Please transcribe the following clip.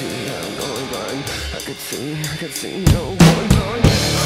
see, I'm going blind. I could see, I could see no one going blind.